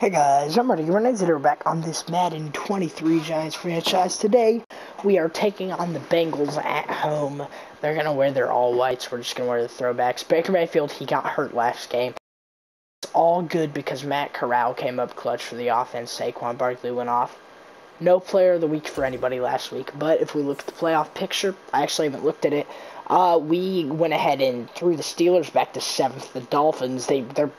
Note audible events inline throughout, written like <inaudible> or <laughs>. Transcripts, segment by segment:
Hey guys, I'm Ready Grenades and we're back on this Madden 23 Giants franchise. Today, we are taking on the Bengals at home. They're going to wear their all whites. We're just going to wear the throwbacks. Baker Mayfield, he got hurt last game. It's all good because Matt Corral came up clutch for the offense. Saquon Barkley went off. No player of the week for anybody last week. But if we look at the playoff picture, I actually haven't looked at it. Uh, we went ahead and threw the Steelers back to seventh. The Dolphins, they they're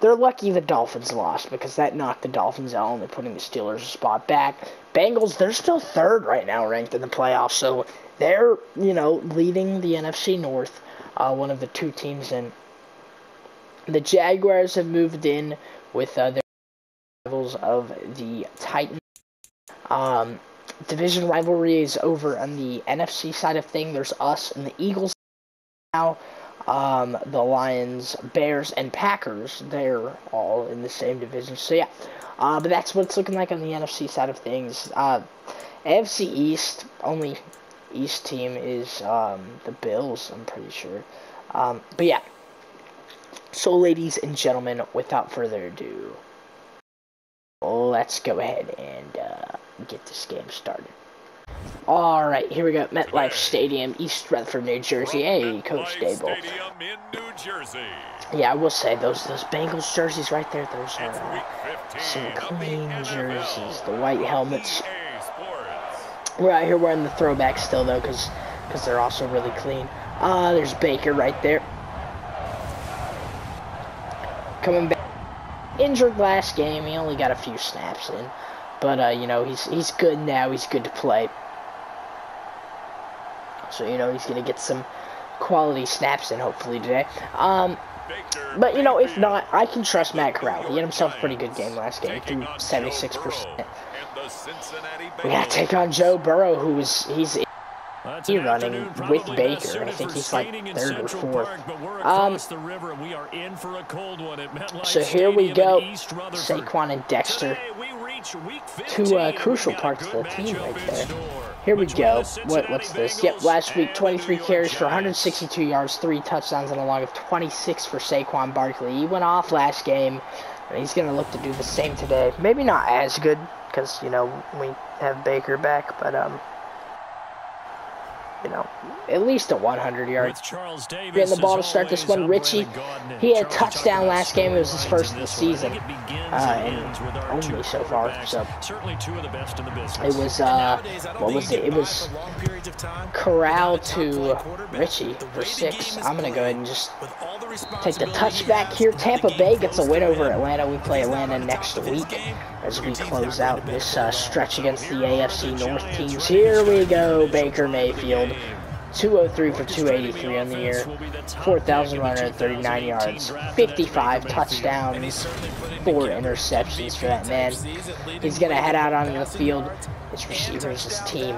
they're lucky the Dolphins lost because that knocked the Dolphins out, only putting the Steelers a spot back. Bengals, they're still third right now, ranked in the playoffs, so they're you know leading the NFC North. Uh, one of the two teams in. The Jaguars have moved in with uh, their rivals of the Titans. Um, division rivalry is over on the NFC side of thing. There's us and the Eagles now um, the Lions, Bears, and Packers. They're all in the same division. So yeah, uh, but that's what it's looking like on the NFC side of things. Uh, AFC East, only East team is um, the Bills. I'm pretty sure. Um, but yeah. So, ladies and gentlemen, without further ado, let's go ahead and uh, get this game started. All right, here we go. MetLife Stadium, East Rutherford, New Jersey. Hey, Coach Daboll. Yeah, I will say those those Bengals jerseys right there. Those are uh, some clean jerseys. The white helmets. We're out here wearing the throwback still though, because because they're also really clean. Ah, uh, there's Baker right there. Coming back. Injured last game. He only got a few snaps in. But, uh, you know, he's he's good now. He's good to play. So, you know, he's going to get some quality snaps in, hopefully, today. Um, but, you know, if not, I can trust Matt Corral. He had himself a pretty good game last game. Threw 76%. We got to take on Joe Burrow, who is, he's he running with Baker. I think he's like third or fourth. Um, so here we go. Saquon and Dexter. Two uh, crucial parts of the team right there. Here we go. What what's this? Yep, last week 23 carries for 162 yards, three touchdowns, and a log of 26 for Saquon Barkley. He went off last game, and he's gonna look to do the same today. Maybe not as good because you know we have Baker back, but um you know, at least a 100 yard. Getting the ball to start this one. Richie, he had a touchdown last game. It was his first of the season, uh, and only so far. So it was, uh, what was it? It was Corral to Richie for six. I'm gonna go ahead and just take the touchback here. Tampa Bay gets a win over Atlanta. We play Atlanta next week as we close out this uh, stretch against the AFC North teams. Here we go, Baker Mayfield. 203 for 283 on the year, 4,139 yards, 55 touchdowns, 4 interceptions for that man. He's going to head out on the field. His receivers, his team.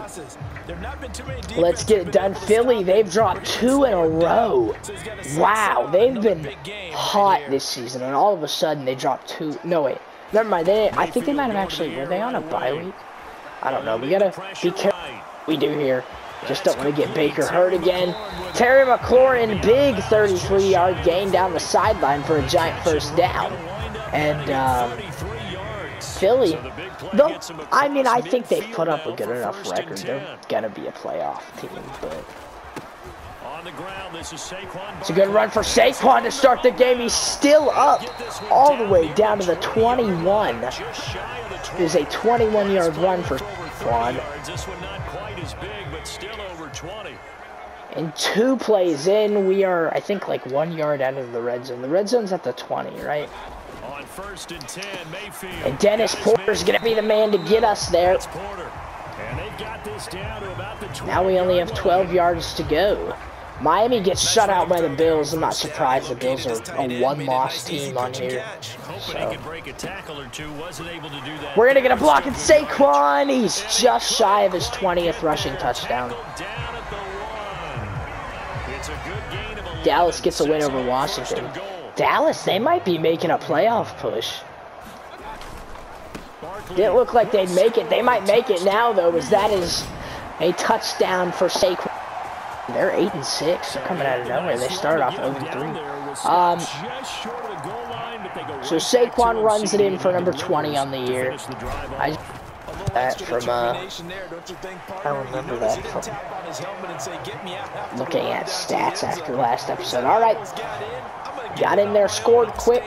Let's get it done. Philly, they've dropped two in a row. Wow, they've been hot this season, and all of a sudden they dropped two. No, wait. Never mind. They, I think they might have actually. Were they on a bye week? I don't know. We gotta be careful. We do here. Just don't want to get Baker hurt again. Terry McLaurin, big 33-yard gain down the sideline for a giant first down. And um, Philly, though, I mean, I think they put up a good enough record. They're gonna be a playoff team, but. It's a good run for Saquon to start the game. He's still up all the way down to the 21. It is a 21-yard run for Saquon. And two plays in, we are, I think, like one yard out of the red zone. The red zone's at the 20, right? On first And Dennis Porter's going to be the man to get us there. Now we only have 12 yards to go. Miami gets shut out by the Bills. I'm not surprised the Bills are a one-loss team on here. So. We're going to get a block at Saquon. He's just shy of his 20th rushing touchdown. Dallas gets a win over Washington. Dallas, they might be making a playoff push. Didn't look like they'd make it. They might make it now, though, as that is a touchdown for Saquon. They're eight and six. They're coming out of nowhere. They start off 0 and three. Um, So Saquon runs it in for number 20 on the year. I that from uh, I remember that from looking at stats after last episode. All right, got in there, scored quick.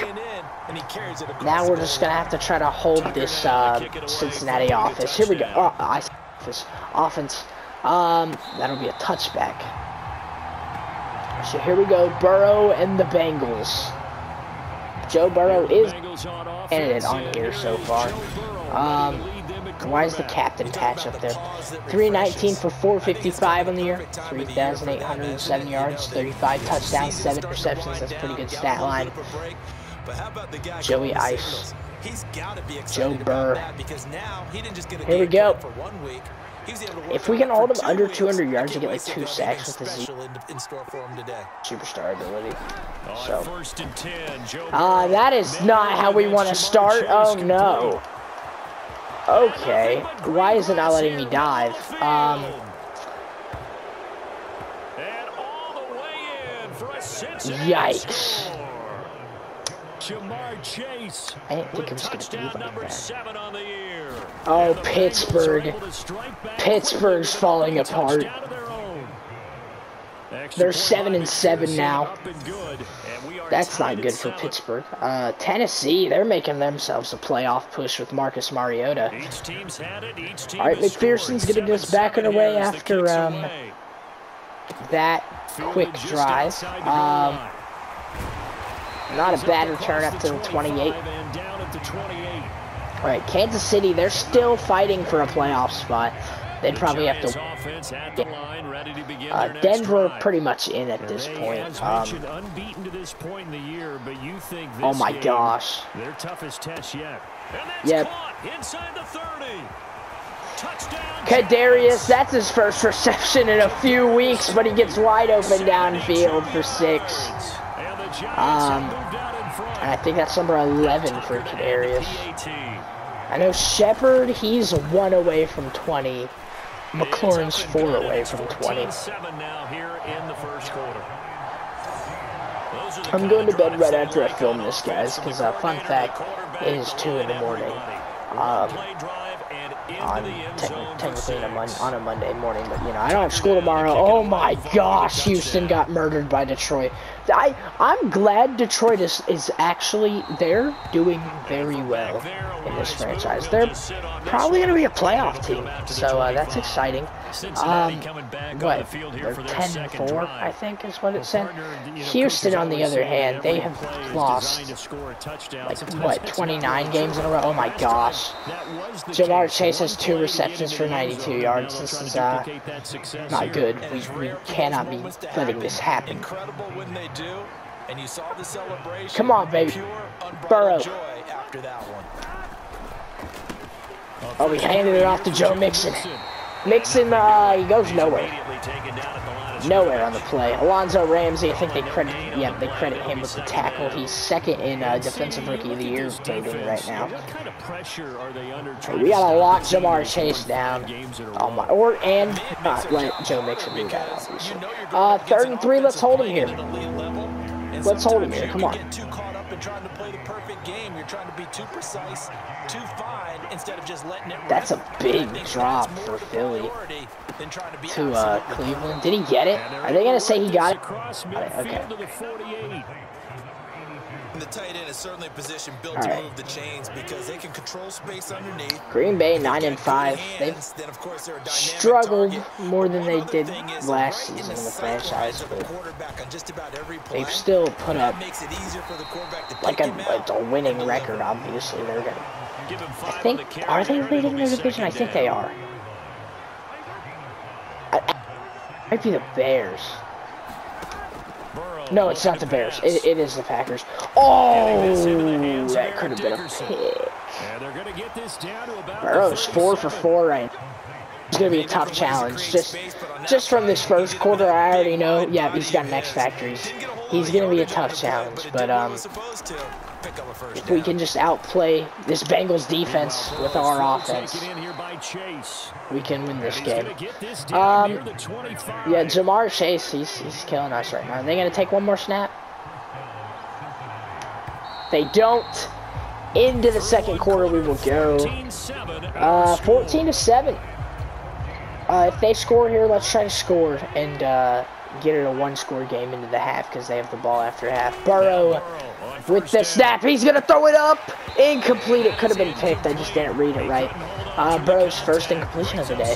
Now we're just gonna have to try to hold this uh, Cincinnati office. Here we go. Oh, office, offense. Um, that'll be a touchback. So here we go. Burrow and the Bengals. Joe Burrow is ended on here so far. Um, why is the captain patch up there? 319 for 455 on the year, 3,807 yards, 35 touchdowns, 7 receptions. That's a pretty good stat line. Joey Ice. Joe Burr. Here we go. If we can hold him under 200 yards and get like two sacks with his superstar ability. So, uh, that is not how we want to start. Oh no. Okay. Why is it not letting me dive? Um. Yikes. Ja'Marr Chase. I didn't think it was going to be like that. Oh, Pittsburgh. Pittsburgh's falling apart. They're seven and seven now. That's not good for Pittsburgh. Uh, Tennessee, they're making themselves a playoff push with Marcus Mariota. All right, McPherson's getting us back on the way after um, that quick drive. Um, not a bad return up to the 28. All right, Kansas City, they're still fighting for a playoff spot. They'd probably have to. Uh, Denver pretty much in at this point. Um, oh my gosh. Their toughest test yet. Yep. Kadarius, that's his first reception in a few weeks, but he gets wide open downfield for six. Um, and I think that's number 11 for Kadarius. I know Shepard, he's one away from 20. McLaurin's four away from 20. I'm going to bed right after I film this, guys, because uh, fun fact, it is 2 in the morning. Um, on te technically a on a Monday morning, but you know I don't have school tomorrow. Oh my gosh, Houston got murdered by Detroit. I I'm glad Detroit is is actually they're doing very well in this franchise. They're probably going to be a playoff team, so uh, that's exciting. Um, what they're 10-4, I think is what it said. Houston, on the other hand, they have lost like what 29 games in a row. Oh my gosh, Ja'Marr Chase has two receptions for 92 yards. This is uh, not good. We we cannot be letting this happen. Come on, baby. Burrow. Oh, we handed it off to Joe Mixon. Mixon, uh, he goes nowhere. Nowhere on the play. Alonzo Ramsey, I think they credit, yeah, they credit him with the tackle. He's second in uh, Defensive Rookie of the Year voting right now. We gotta lock Ja'Marr Chase down. Oh my, or, and not let Joe Mixon do that, obviously. Uh, third and three, let's hold him here. Let's hold him here, come on trying to play the perfect game. You're trying to be too precise, too fine, instead of just letting it That's a big drop for Philly to uh, Cleveland. Did he get it? Are they going to say he got it? Okay. The tight end is certainly a position built right. to move the chains because they can control space underneath. Green Bay nine and five. They've struggled more than they did last season in the franchise, but they've still put up like a, a winning record. Obviously, they're gonna. I think are they leading their division? I think they are. I, I, might be the Bears. No, it's not the Bears. It, it is the Packers. Oh, that could have been a pick. Burrow's four for four right It's going to be a tough challenge. Just just from this first quarter, I already know. Yeah, he's got an X Factor. He's, he's going to be a tough challenge. But um, if we can just outplay this Bengals defense with our offense, we can win this game. Um, yeah, Ja'Marr Chase, he's, he's killing us right now. Are they going to take one more snap? They don't. Into the second quarter we will go. Uh, 14 to 7. Uh, if they score here, let's try to score and uh, get it a one-score game into the half because they have the ball after half. Burrow with the snap. He's going to throw it up. Incomplete. It could have been picked. I just didn't read it right. Uh, Burrow's first incompletion of the day.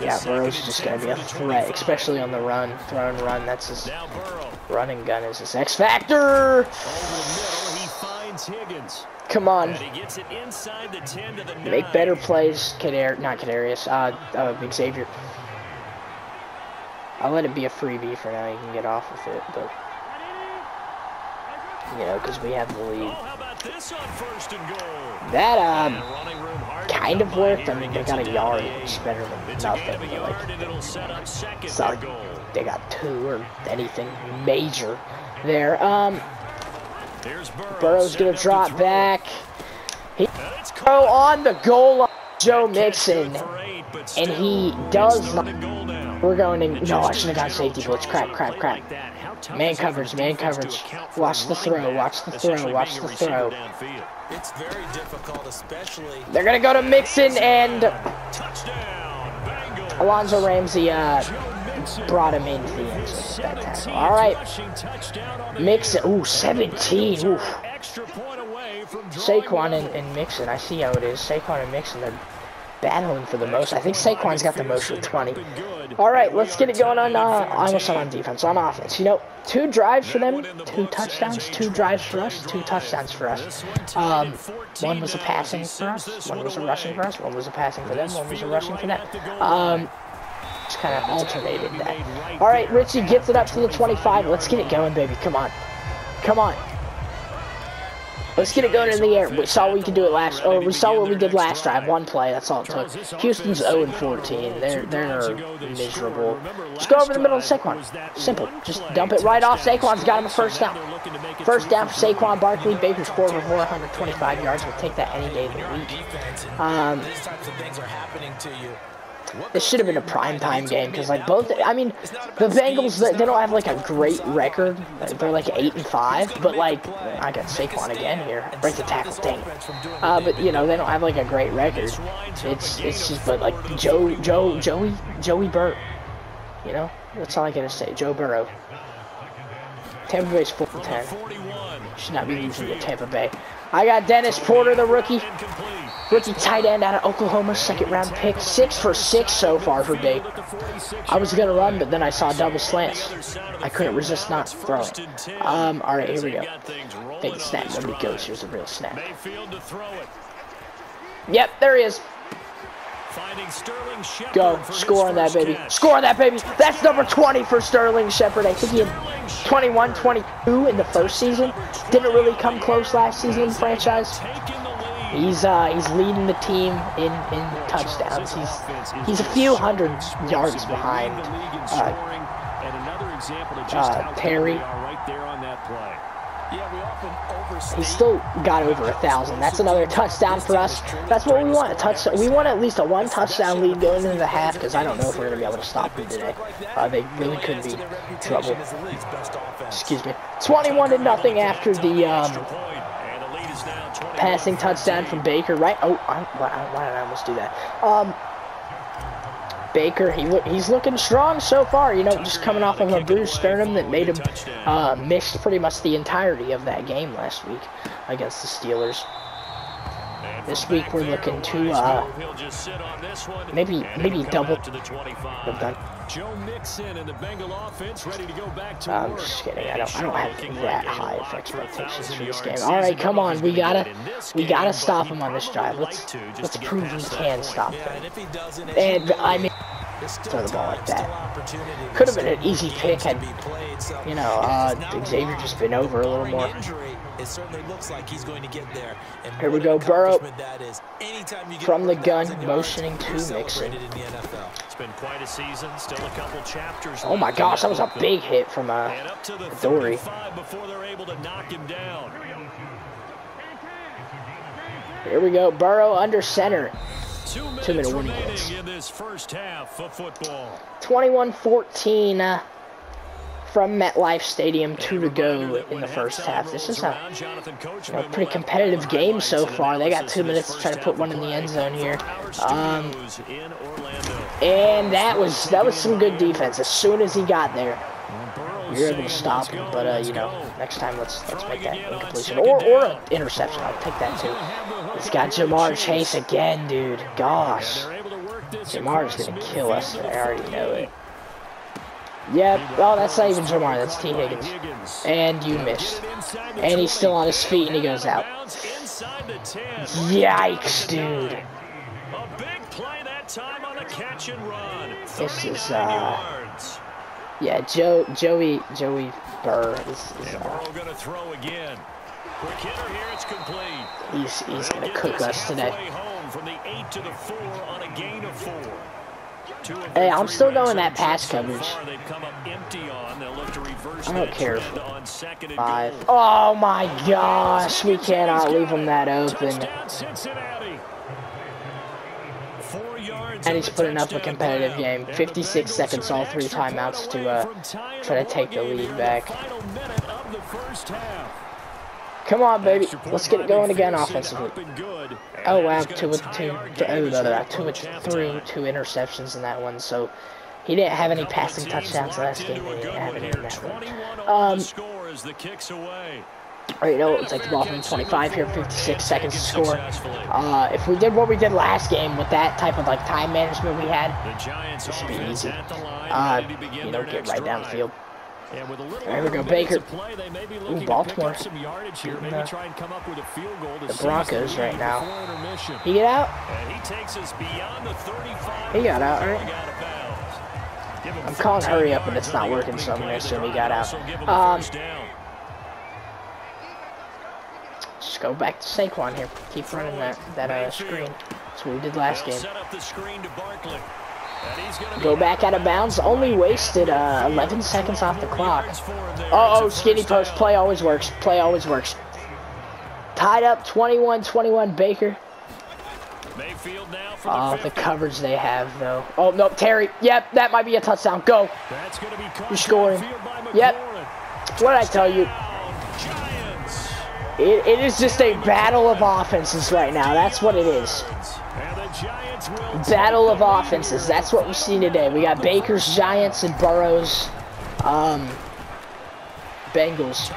Yeah, Burrow's just going to be a threat, especially on the run. Throw and run. That's his running gun is his X factor. Come on. Make better plays, Kadar not Kadarius, uh, uh, Xavier. I'll let it be a freebie for now. You can get off with it, but you know, because we have the lead. That um, kind of worked. I mean, they got a yard. It's better than nothing. But like, it's not like they got two or anything major there. Um, Burrow's gonna drop back. He throw on the goal line, Joe Mixon, and he does. We're going to. No, I should have got safety blitz. Crap, crap, crap. Man coverage, man coverage. Watch the throw, watch the throw, watch the throw. It's very difficult, especially. They're gonna go to Mixon and Alonzo Ramsey uh, brought him into the end zone. All right, Mixon. Ooh, 17. Ooh. Saquon and, and Mixon. I see how it is. Saquon and Mixon. They're battling for the most. I think Saquon's got the most with 20. All right, let's get it going on. Uh, almost on defense, on offense. You know, two drives for them, two touchdowns, two drives for us, two touchdowns for us. Um, one was a passing for us, one was a rushing for us, one was a passing for them, one was a rushing for them. Um, just kind of alternated that. All right, Richie gets it up to the 25. Let's get it going, baby. Come on. Come on. Let's get it going in the air. We saw we could do it last. Oh, we saw what we did last drive. One play. That's all it took. Houston's 0 and 14. They're they're miserable. Just go over the middle of Saquon. Simple. Just dump it right off. Saquon's got him a first down. First down for Saquon Barkley. Baker's scored for 425 yards. We'll take that any day of the week. Um, this should have been a prime time game because like both. I mean, the Bengals they don't have like a great record. They're like eight and five, but like I got Saquon again here. Break the tackle, dang. Uh, but you know they don't have like a great record. It's it's just but like Joe Joe Joey Joey Burr. You know that's all I gotta say. Joe Burrow. Tampa Bay's four and ten. Should not be losing to Tampa Bay. I got Dennis Porter, the rookie. Rookie tight end out of Oklahoma, second round pick. Six for six so far for Dave. I was going to run, but then I saw double slants. I couldn't resist not throwing. Um, all right, here we go. Fake snap. Nobody goes. Here's a real snap. Yep, there he is. Go. Score on that, baby. Score on that, baby. That's number 20 for Sterling Shepard. I think he had 21, 22 in the first season. Didn't really come close last season in the franchise. He's uh, he's leading the team in, in touchdowns. He's he's a few hundred yards behind uh, uh, Terry. He still got over a thousand. That's another touchdown for us. That's what we want. A touchdown. We want at least a one touchdown lead going into the half because I don't know if we're gonna be able to stop them today. Uh, they really could be trouble. Excuse me. 21 to nothing after the um, passing touchdown from Baker. Right? Oh, I, why, why did I almost do that? Um, Baker, he look, he's looking strong so far. You know, just coming off of a bruised sternum that made him uh, miss pretty much the entirety of that game last week against the Steelers. This week we're looking to uh, maybe maybe double. Done. Joe Mixon and the Bengal offense ready to go back to I'm just kidding. I don't I don't have that high of expectations for this game. All right, come on. We gotta we gotta stop him on this drive. Let's let's prove we can stop him. And I mean throw the ball like that. Could have been an easy pick had, you know, uh, Xavier just been over a little more. it certainly looks like he's going to get there Here we go, Burrow from the gun, motioning to Mixon. Oh my gosh, that was a big hit from uh, Dory. Here we go, Burrow under center. Two minute winning hits. 21-14 uh, from MetLife Stadium, two to go in the first half. This is a you know, pretty competitive game so far. They got two minutes to try to put one in the end zone here. Um, and that was that was some good defense. As soon as he got there, you're able to stop him. But uh, you know, next time let's let's make that incompletion or or an interception. I'll take that too. He's got Ja'Marr Chase again, dude. Gosh, Ja'Marr's gonna kill us. I already know it. Yep. Oh, that's not even Ja'Marr. That's Tee Higgins. And you missed. And he's still on his feet, and he goes out. Yikes, dude. This is uh. Yeah, Joe, Joey, Joey Burr is. is uh, he's he's gonna cook us today. Hey, I'm still going that pass coverage. I don't care. Five. Oh my gosh, we cannot leave him that open. And he's putting up a competitive game. 56 seconds, all three timeouts to uh, try to take the lead back. Come on, baby. Let's get it going again offensively. Oh wow, two with two, oh, no, no, two with three, two interceptions in that one. So he didn't have any passing touchdowns last game. He didn't have any in that one. Um, Right, you know, it's like the ball from 25 here, 56 seconds to score. Uh, if we did what we did last game with that type of like time management we had, this should be easy. Uh, you know, get right down the field. There we go, Baker. Ooh, Baltimore. The, the Broncos right now. He get out? He takes us beyond the 35. He got out, right? I'm calling hurry up, and it's not working, so I'm going to assume he got out. Um, just go back to Saquon here. Keep running that, that uh, screen. That's what we did last game. Go back out of bounds. Only wasted uh, 11 seconds off the clock. Uh oh, skinny post. Play always works. Play always works. Tied up 21-21 Baker. Oh, the coverage they have, though. Oh, no, Terry. Yep, that might be a touchdown. Go. You're scoring. Yep. What did I tell you? It, it is just a battle of offenses right now. That's what it is. Battle of offenses. That's what we see today. We got Baker's Giants and Burrows um, Bengals.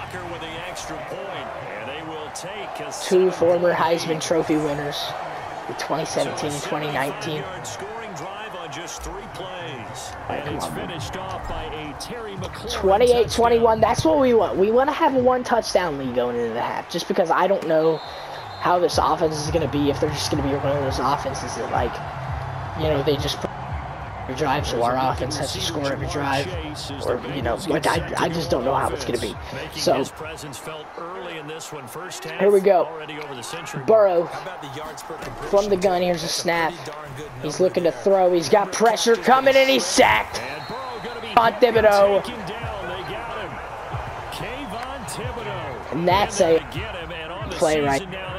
Two former Heisman Trophy winners, the 2017 and 2019. 28-21, that's what we want. We want to have a one touchdown lead going into the half, just because I don't know how this offense is going to be, if they're just going to be one of those offenses that, like, you know, they just put every drive, so our offense has to score every drive, or, you know, like, I, I just don't know how it's going to be. So, here we go. Burrow from the gun, here's a snap. He's looking to throw, he's got pressure coming, and he's sacked. On Thibodeaux. And that's a play right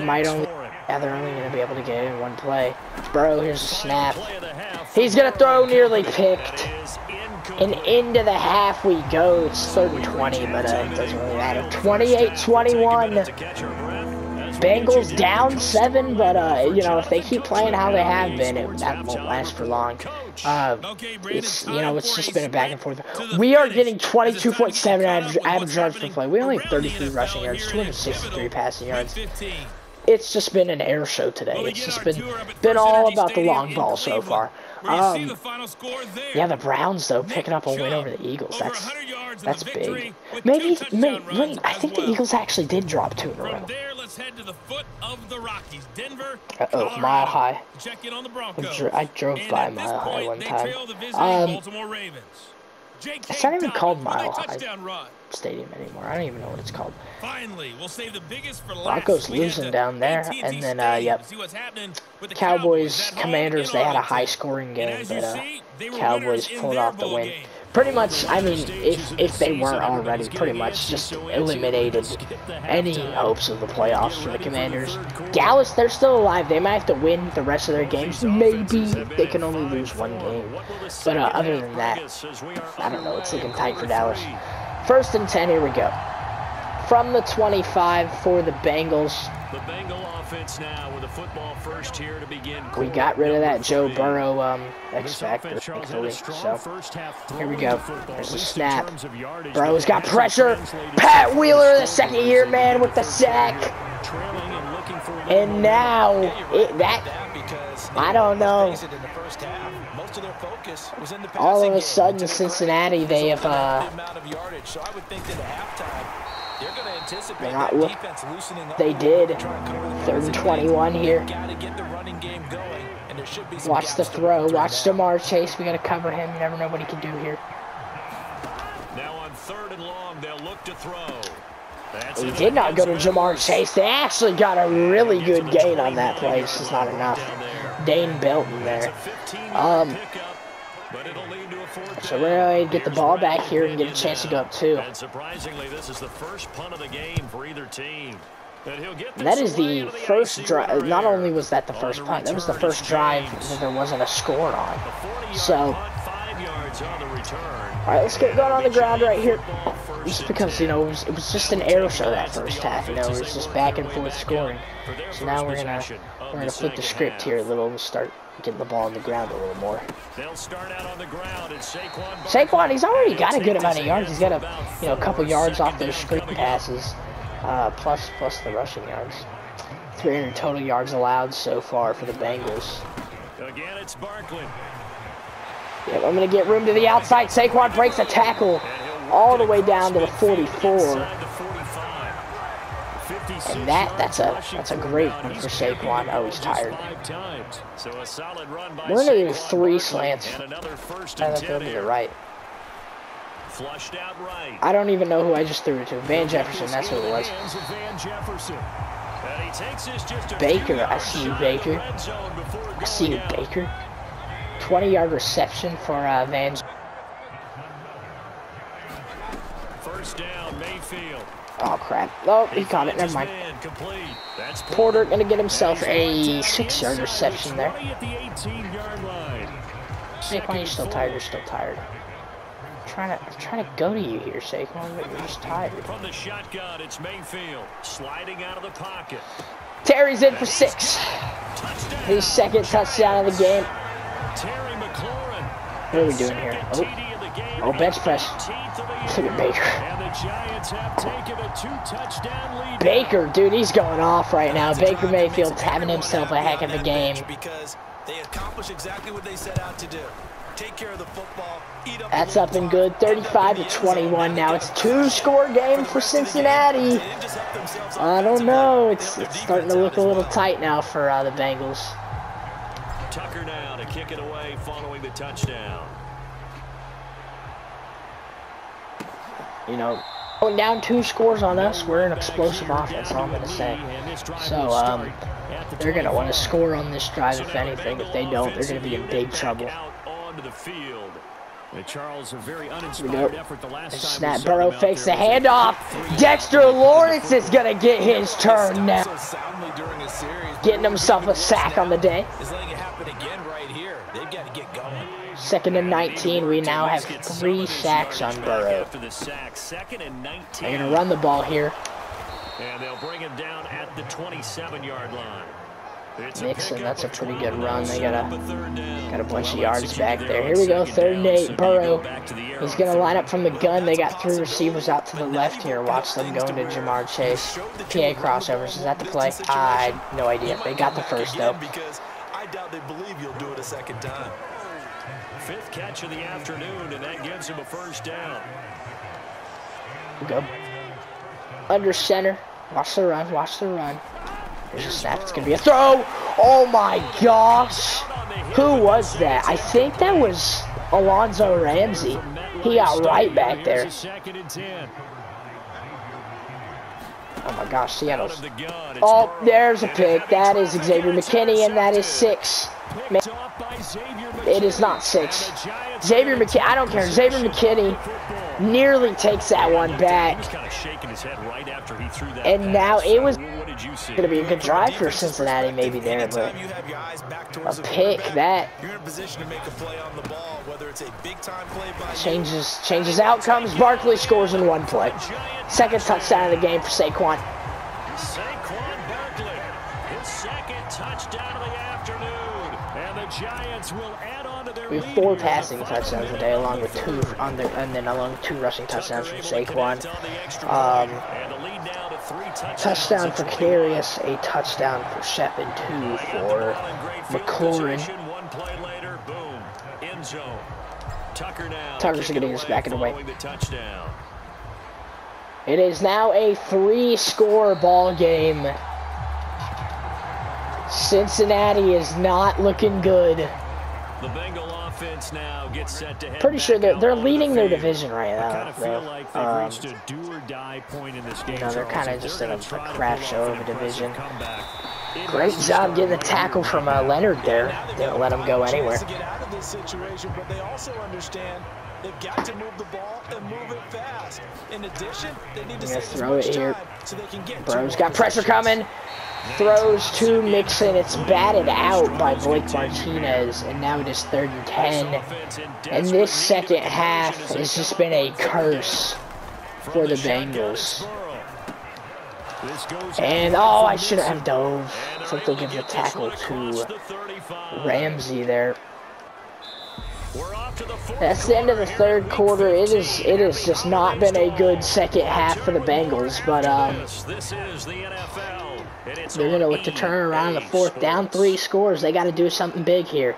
might only, yeah, they're only going to be able to get in one play. Bro, here's a snap. He's going to throw nearly picked. And into the half we go. It's 30-20, but uh, it doesn't really matter. 28-21. Bengals down seven, but uh, you know if they keep playing how they have been, it, that won't last for long. Uh, it's you know it's just been a back and forth. We are getting 22.7 average, yards per play. We only have 33 rushing yards, 263 passing yards. It's just been an air show today. It's just been been all about the long ball so far. Um, yeah, the Browns though picking up a win over the Eagles. That's that's big. Maybe, maybe I think the Eagles actually did drop two in a row. Uh oh, mile high. I drove by mile high one time. Um, it's not even called Mile High Stadium anymore. I don't even know what it's called. Finally, we'll save the biggest for Broncos losing down there, and then uh, yep. Cowboys, Commanders. They had a high-scoring game, but uh, Cowboys pulled off the win. pretty much, I mean, if, if they weren't already, pretty much just eliminated any hopes of the playoffs for the Commanders. Dallas, they're still alive. They might have to win the rest of their games. Maybe they can only lose one game. But uh, other than that, I don't know. It's looking tight for Dallas. First and 10, here we go. From the 25 for the Bengals. The Bengal offense now with a football first here to begin. We got rid of that Joe Burrow um, X Factor, thankfully. So here we go. There's a snap. Burrow's got pressure. Pat Wheeler, the second year man with the sack. And now it, that I don't know. All of a sudden, Cincinnati they have uh, they're not look. They did. Third and 21 here. Watch the throw. Watch Ja'Marr Chase. We got to cover him. You never know what he can do here. Now on third and long, they'll look to throw. He did not go to Ja'Marr Chase. They actually got a really good gain on that play. It's is not enough. Dane Belton there. Um, so we're going to get the ball back here and get a chance to go up two. And surprisingly, this is the first punt of the game for either team. And that is the first drive. Not only was that the first punt, that was the first drive that there wasn't a score on. So, all right, let's get going on the ground right here. Just because you know it was, it was just an arrow show that first half. You know, it was just back and forth scoring. So now we're gonna we're gonna flip the script here a little and start getting the ball on the ground a little more. They'll start out on the ground and Saquon, Saquon, he's already got a good amount of yards. He's got a you know a couple yards off those screen passes, uh, plus plus the rushing yards. 300 total yards allowed so far for the Bengals. Again, it's Barkley. Yep, I'm gonna get room to the outside. Saquon breaks a tackle all the way down to the 44. And that, that's a that's a great one for Saquon. Oh, he's tired. We're do three slants. And that's to the right. I don't even know who I just threw it to. Van Jefferson, that's who it was. Baker, I see you, Baker. I see you, Baker. 20-yard reception for uh, Van. First down, Mayfield. Oh, crap. Oh, he caught it. Never mind. Porter going to get himself a six-yard reception there. Saquon, you're still tired. You're still tired. I'm trying to, I'm trying to go to you here, Saquon, but you're just tired. From the shotgun, it's Mayfield sliding out of the pocket. Terry's in for six. His second touchdown of the game. Terry McLaurin. What are we doing here? Oh, oh bench press. Look at Baker. Baker, dude, he's going off right now. Baker Mayfield's having himself a heck of a game. Because they accomplish exactly what they set out to do. Take care of the football. That's up and good. 35 to 21 now. It's a two-score game for Cincinnati. I don't know. It's, it's starting to look a little tight now for uh, the Bengals. Tucker now to kick it away following the touchdown. You know, going down two scores on us, we're an explosive offense, all I'm going to say. So, um, they're going to want to score on this drive, if anything. If they don't, they're going to be in big trouble. Charles, a very uninspired effort the last Snap Burrow fakes the handoff. Dexter Lawrence is going to get his turn now. Getting himself a sack on the day. Second and 19. We now have three sacks on Burrow. They're going to run the ball here. And they'll bring him down at the 27-yard line. Mixon, that's a pretty good run. They got a got a bunch of yards back there. Here we go, third and eight. Burrow. He's gonna line up from the gun. They got three receivers out to the left here. Watch them going to Ja'Marr Chase. PA crossovers. Is that the play? I had ah, no idea. They got the first though. I doubt they believe you'll do it a second time. Fifth catch of the afternoon, and that gives him a first down. Go. Under center. Watch the run. Watch the run. There's a snap. It's going to be a throw. Oh, my gosh. Who was that? I think that was Alonzo Ramsey. He got right back there. Oh my gosh, Seattle's. Oh, there's a pick. That is Xavier McKinney, and that is six. It is not six. Xavier McKinney, I don't care. Xavier McKinney nearly takes that one back. And now it was going to be a good drive for Cincinnati maybe there, but a pick that changes changes outcomes. Barkley scores in one play. Second touchdown of the game for Saquon. Saquon Barkley, his second touchdown of the afternoon. And the Giants will We have four passing touchdowns today, along with two on the, and then along with two rushing touchdowns from Saquon. Um, touchdown for Kadarius, a touchdown for Shep, and two for McLaurin. Tucker's us back in the way. It is now a three-score ball game. Cincinnati is not looking good. The Bengal offense now gets set to head Pretty sure they're they're onto the leading their division right now. I kind of feel like they've Um, reached a do or die point in this game. know, they're kinda just in a- a crap show of a division. Great job getting the tackle from uh, Leonard there. Didn't let him go anywhere. Get out of this situation, but they also understand they've got to move the ball and move it fast. In addition, they need to I'm gonna save as throw it here. so they can get Bro's got pressure coming. Throws to Mixon. It's batted out by Blake Martinez, and now it is third and ten. And this second half has just been a curse for the Bengals. And oh, I shouldn't have dove. I think they'll give the tackle to Ramsey there. That's the end of the third quarter. It is it has just not been a good second half for the Bengals, but um they're gonna look to turn around the fourth down three scores. They gotta do something big here.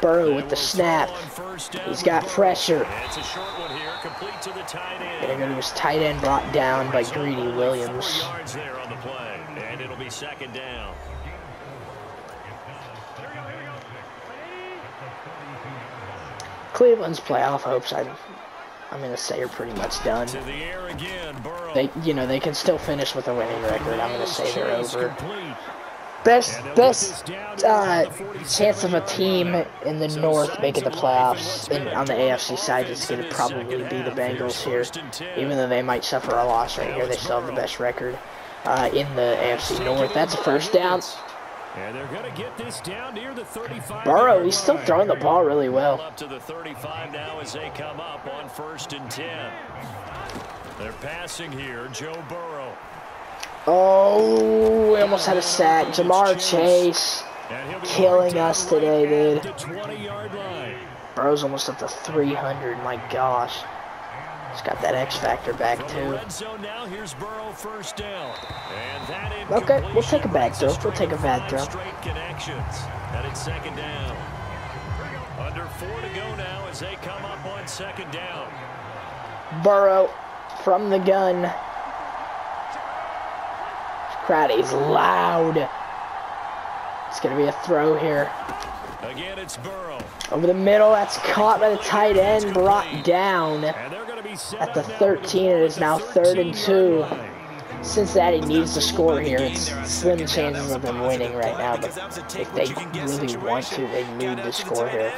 Burrow with the snap. He's got pressure. It's a short one here, complete to the tight end. Gonna go to his tight end brought down by Greedy Williams. Four yards there on the play, and it'll be second down. Cleveland's playoff hopes, I, I'm gonna say, are pretty much done. To the air again, They, you know, they can still finish with a winning record. I'm gonna say they're over. complete. Best, best uh, chance of a team in the North making the playoffs in, on the AFC side is gonna probably be the Bengals here. Even though they might suffer a loss right here, they still have the best record uh, in the AFC North. That's a first down. And they're going to get this down near the 35. Burrow, he's still throwing the ball really well. Up to the 35 now as they come up on first and 10. They're passing here, Joe Burrow. Oh, we almost had a sack. Ja'Marr Chase And he'll be killing us today, dude. at the 20-yard line. Burrow's almost up to 300. My gosh. He's got that X factor back too. red now, here's Burrow first down. And that Okay, we'll take a bad throw. We'll take a bad throw. Straight connections. Headed second down. Under four to go now as they come up on second down. Burrow from the gun. Crowd is loud. It's gonna be a throw here. Again, it's Burrow. Over the middle, that's caught by the tight end, brought down. And they're going to be set At the up now 13, it is now third and two. Cincinnati needs to score here. It's slim chances of them winning right now, but if they really want to, they need to score here.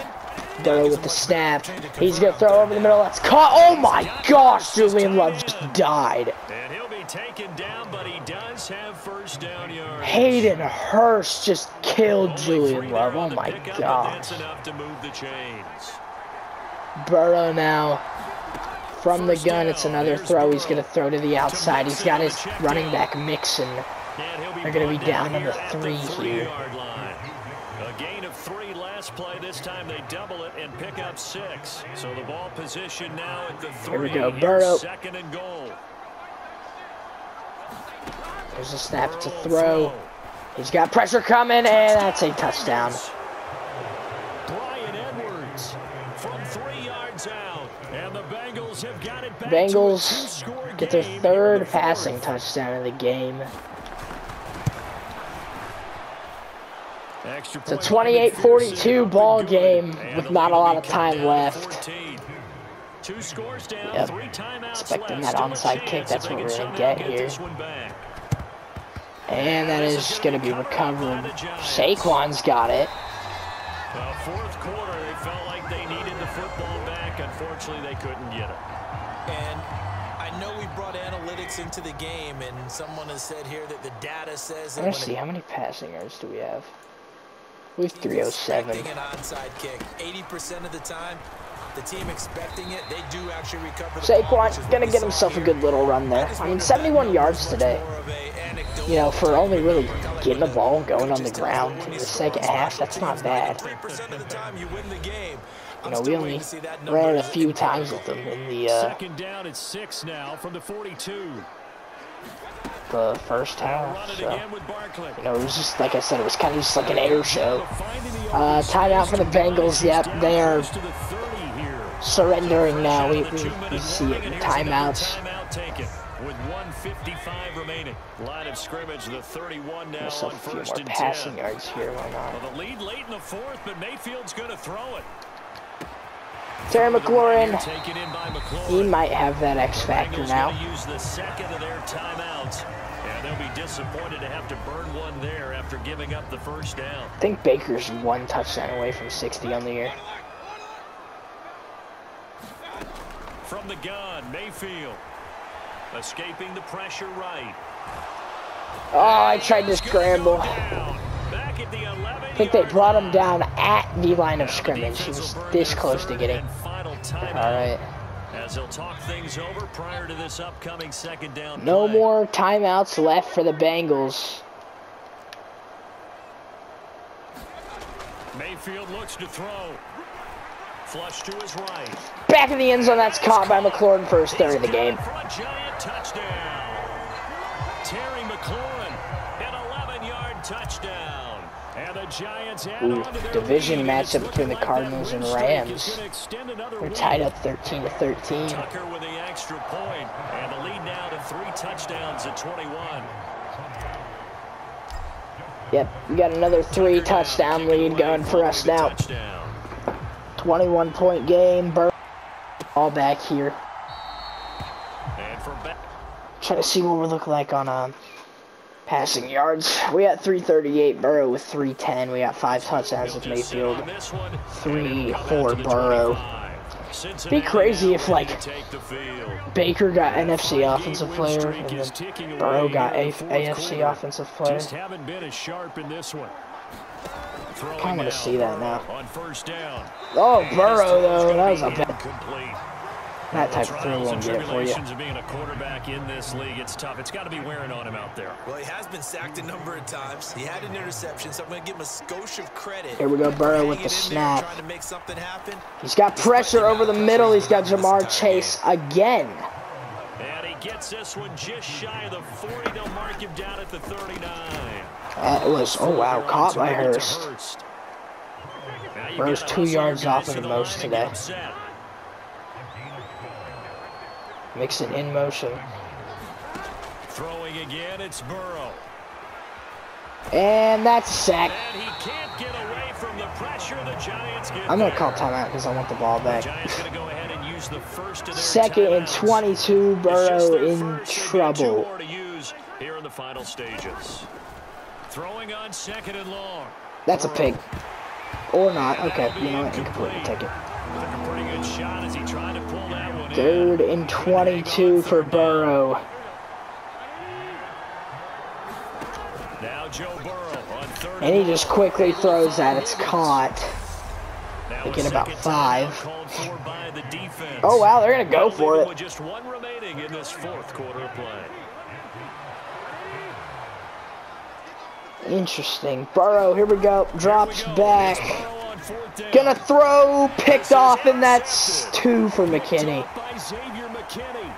Burrow with the snap. He's gonna throw over the middle. That's caught. Oh my gosh, Julian Love just died. And he'll be taken down, but he does have first down yards. Hayden Hurst just killed Julian Love. Oh my gosh. That's enough to move the chains. Burrow now from the gun. It's another throw. He's gonna throw to the outside. He's got his running back Mixon. And he'll be They're gonna be down on the three here. A gain of three last play. This time they double it and pick up six. So the ball position now at the three. Here we go, Burrow. Second and goal. There's a snap. It's a throw. He's got pressure coming, and that's a touchdown. Bengals to get their game here in third passing touchdown of the game. It's a 28-42 ball game with not a lot of time to left. Two scores down, Yep. three timeouts Expecting left. that onside kick, that's what we're gonna get here. this one back. And that is going to be recovered. Saquon's got it. Analytics into the game, and someone has said here that the data says that Let's see, how many passing yards do we have? We have 307. an onside kick. 80% of the time, the team expecting it, they do actually recover the Saquon gonna get himself a good little run there. I mean, 71 yards today. You know, for only really getting the ball going on the ground in the second half, that's not bad. You know, we only ran a few times with them in the uh, Second down at six now from the 42. the first half. So, you know, it was just like I said, it was kind of just like an air show. Uh, timeout for the Bengals. Yep, they are surrendering now. We, we, we see it in timeouts. Timeout taken with 155 remaining. Line of scrimmage, the 31 now Myself on a few first more and passing yards here. Why not? Well, the lead late in the fourth, but Mayfield's going to throw it. Terry McLaurin. Taken in by McLaurin. He might have that X factor now. use the second of their timeouts. And they'll be disappointed to have to burn one there after giving up the first down. I think Baker's one touchdown away from 60 on the year. From the gun, Mayfield. Escaping the pressure right. Oh, I tried to scramble. I think they brought him down at the line of scrimmage. He was this close to getting. Final. All right. As they'll talk things over prior to this upcoming second down. No more timeouts left for the Bengals. Mayfield looks to throw. Flush to his right. Back in the end zone. That's caught by McLaurin for his third of the game. For a giant touchdown. Terry McLaurin, an 11-yard touchdown. Ooh, on to their division matchup between the Cardinals and win streak is Rams. gonna extend another We're tied up 13 to 13. Tucker with the extra point, and the lead now to three touchdowns at 21. Yep, we got another three touchdown lead going for us now. 21 point game. Bur all back here. And for back. Trying to see what we look like on um, passing yards. We got 338. Burrow with 310. We got five touchdowns with Mayfield. On this one, Three, four, to Burrow. 25. Cincinnati Be crazy if, like, to take the field. Baker got NFC offensive player, and then Burrow got A- AFC offensive player. Just haven't been as sharp in this one. Throwing Kinda wanna see that now. On first down. Oh, Burrow, though. That was a bad. Incomplete. That type of throw won't get it for you. of being a quarterback in this league, it's tough. It's got to be wearing on him out there. Well, he has been sacked a number of times. He had an interception, so I'm going to give him a skosh of credit. Here we go, Burrow with the in there, snap. To make something happen. He's got pressure over the middle. He's got Ja'Marr Chase again. And he gets this one just shy of the 40. They'll mark him down at the 39. That was, oh wow, caught by to it to Hurst. Hurst. Now you Burrow's gotta two yards off of the the most line and get today. them set. Mixon in motion. Throwing again, it's Burrow. And that's a sack. And he can't get away from the pressure. The Giants get I'm going to call timeout because I want the ball back. Giants go and use the first of their Second and 22. It's Burrow in first. They've got two trouble. to use here in the final stages. Throwing on second and long. That's a pig. Or not. Okay, you know what? incomplete. Take it. Took a pretty good shot as he tried to pull that. Third and 22 for Burrow. Now Joe Burrow on third And he just quickly throws that. It's caught. They get about five. called for by the defense. Oh, wow, they're going to go for it. just one remaining in this fourth quarter play. Interesting. Burrow, here we go. Drops we go. back. It's Burrow on fourth down. Gonna throw. Picked off, and that's two for McKinney. Picked off by Xavier McKinney.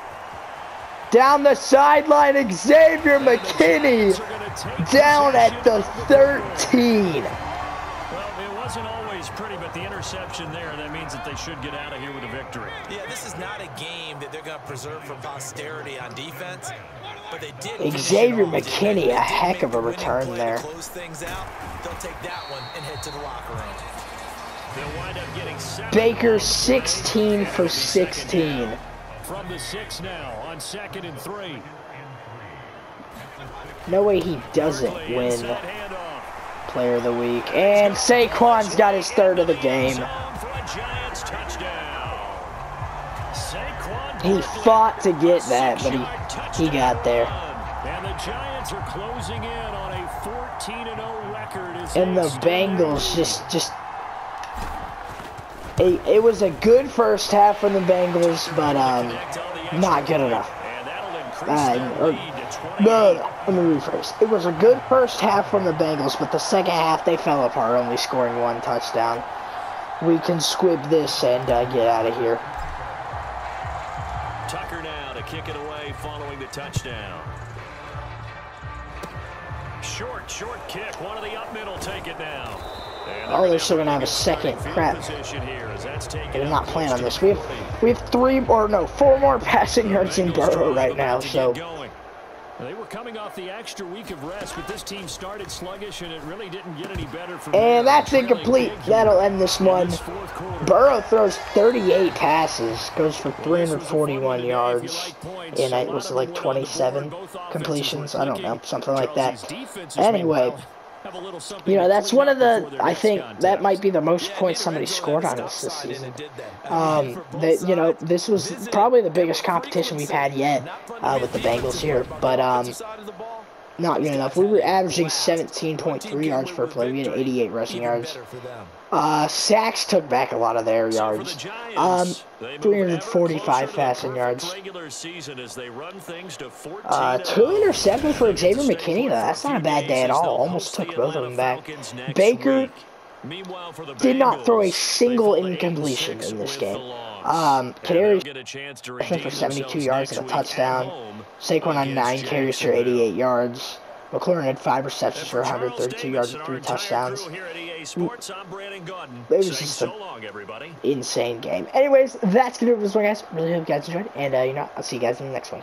Down the sideline, Xavier McKinney. Giants are gonna take Down at the 13. Well, it wasn't always pretty, but the interception there, that means that they should get out of here with a victory. Yeah, this is not a game that they're going to preserve for posterity on defense. But they did Xavier McKinney, a heck of a return there. Close things out. They'll take that one and head to the locker room. Baker 16 for And it'll be second 16. From the six now on second and three. No way he doesn't win. Player of the Week. And Saquon's got his third of the game. Zone for a Giants touchdown. He fought to get that, but he, he got there. And the Giants are closing in on a 14-0 record. And the Bengals just, just, it, it was a good first half from the Bengals, but um, not good enough. Uh, no, let me rephrase. It was a good first half from the Bengals, but the second half they fell apart, only scoring one touchdown. We can squib this and uh, get out of here. Tucker now to kick it away following the touchdown. Short, short kick. One of the up middle take it now. Oh, they're still gonna have a second. Crap. They're not playing on this. We have we have three or no four more <laughs> passing yards in Burrow right now. So they were coming off the extra week of rest, but this team started sluggish, and it really didn't get any better. From and that's incomplete. That'll end this one. Burrow throws 38 passes, goes for 341 yards, and it was like 27 completions. I don't know, something like that. Anyway. You know, that's one of the, I think that might be the most points somebody scored on us this season. Um, that, you know, this was probably the biggest competition we've had yet uh, with the Bengals here. But, um, not good enough. We were averaging 17.3 yards per play. We had 88 rushing yards. Uh, sacks took back a lot of their yards. Um, 345 passing yards. Uh, two interceptions for Xavier McKinney. That's not a bad day at all. Almost took both of them back. Baker did not throw a single incompletion in this game. Um, Kadarius, I think for 72 yards and a touchdown. Saquon on 9 carries for 88 yards. McLaurin had 5 receptions for 132 yards and 3 touchdowns. It was just an insane game. Anyways, that's going to do it for this one, guys. Really hope you guys enjoyed. And, uh, you know, I'll see you guys in the next one.